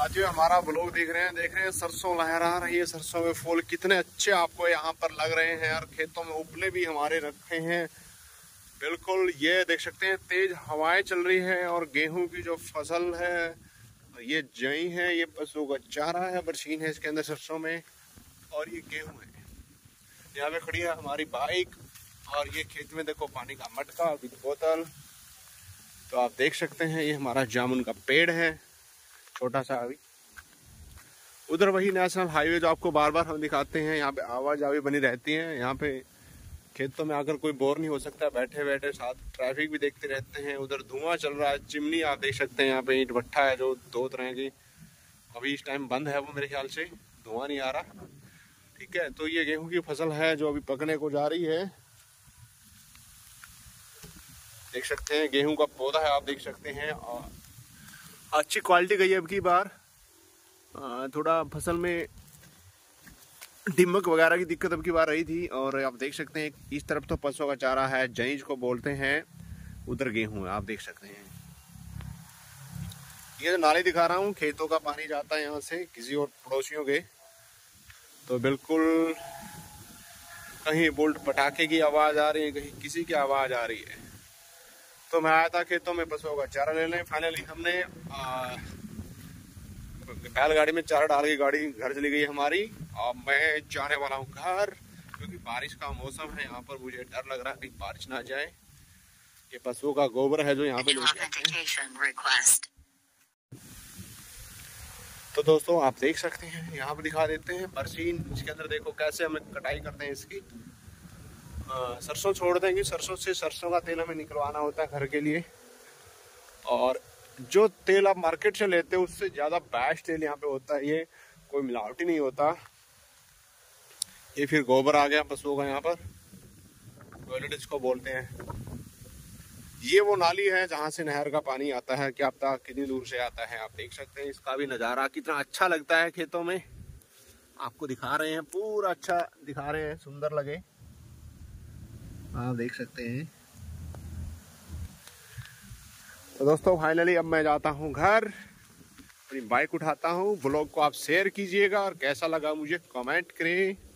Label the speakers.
Speaker 1: साथियों, हमारा ब्लॉग देख रहे हैं, देख रहे हैं, सरसों लहरा रही है, सरसों में फूल कितने अच्छे आपको यहाँ पर लग रहे हैं और खेतों में उपले भी हमारे रखे हैं। बिल्कुल, ये देख सकते हैं, तेज हवाएँ चल रही है और गेहूँ की जो फ़सल है, ये जई है, ये पशुओं का चारा है, बरसीन है इसके अंदर सरसों में, और ये गेहूँ है। यहाँ पे खड़ी है हमारी बाइक, और ये खेत में देखो पानी का मटका बोतल। तो आप देख सकते हैं, ये हमारा जामुन का पेड़ है। छोटा सा अभी। उधर वही नेशनल हाईवे जो आपको बार बार हम दिखाते हैं, यहाँ पे आवाजावी बनी रहती है, यहाँ पे खेतों में आकर कोई बोर नहीं हो सकता बैठे बैठे साथ ट्रैफ़िक भी देखते रहते हैं, उधर धुआँ चल रहा है, चिमनी आप देख सकते हैं, यहाँ पे ईट भट्ठा है जो दो तरह की अभी इस टाइम बंद है वो मेरे ख्याल से, धुआँ नहीं आ रहा। ठीक है तो ये गेहूँ की फ़सल है जो अभी पकने को जा रही है। देख सकते हैं, गेहूँ का पौधा है, आप देख सकते हैं, और अच्छी क्वालिटी गई अब की बार। थोड़ा फ़सल में डिमक वगैरह की दिक्कत अब की बार रही थी और आप देख सकते हैं, इस तरफ़ तो पशुओं का चारा है जईज को बोलते हैं, उधर गेहूँ आप देख सकते हैं। ये जो नाले दिखा रहा हूँ, खेतों का पानी जाता है यहाँ से, किसी और पड़ोसियों के। तो बिल्कुल कहीं बोल्ट पटाखे की आवाज़ आ रही है, कहीं किसी की आवाज़ आ रही है। तो मैं आया था खेतों में पशुओं का चारा लेने फाइनली हमने बैलगाड़ी में चारा डाल के गाड़ी घर चली गई हमारी। और मैं जाने वाला हूँ घर क्योंकि बारिश का मौसम है यहाँ पर मुझे डर लग रहा है कहीं बारिश ना जाए। ये पशुओं का गोबर है जो यहाँ पे तो दोस्तों आप देख सकते हैं यहाँ पे दिखा देते हैं। बरसीन इसके अंदर देखो कैसे हम कटाई करते हैं इसकी। सरसों छोड़ देंगे। सरसों से सरसों का तेल हमें निकलवाना होता है घर के लिए। और जो तेल आप मार्केट से लेते हैं, उससे ज़्यादा बेस्ट तेल यहाँ पे होता है। ये कोई मिलावटी नहीं होता। ये फिर गोबर आ गया पशुओं का यहाँ पर। टॉयलेट इसको बोलते हैं। ये वो नाली है जहाँ से नहर का पानी आता है क्या पता कितनी दूर से आता है, आप देख सकते हैं। इसका भी नज़ारा कितना अच्छा लगता है खेतों में। आपको दिखा रहे हैं, पूरा अच्छा दिखा रहे हैं, सुंदर लगे। आप देख सकते हैं। तो दोस्तों फाइनली अब मैं जाता हूँ घर। अपनी बाइक उठाता हूँ। ब्लॉग को आप शेयर कीजिएगा और कैसा लगा मुझे कमेंट करें।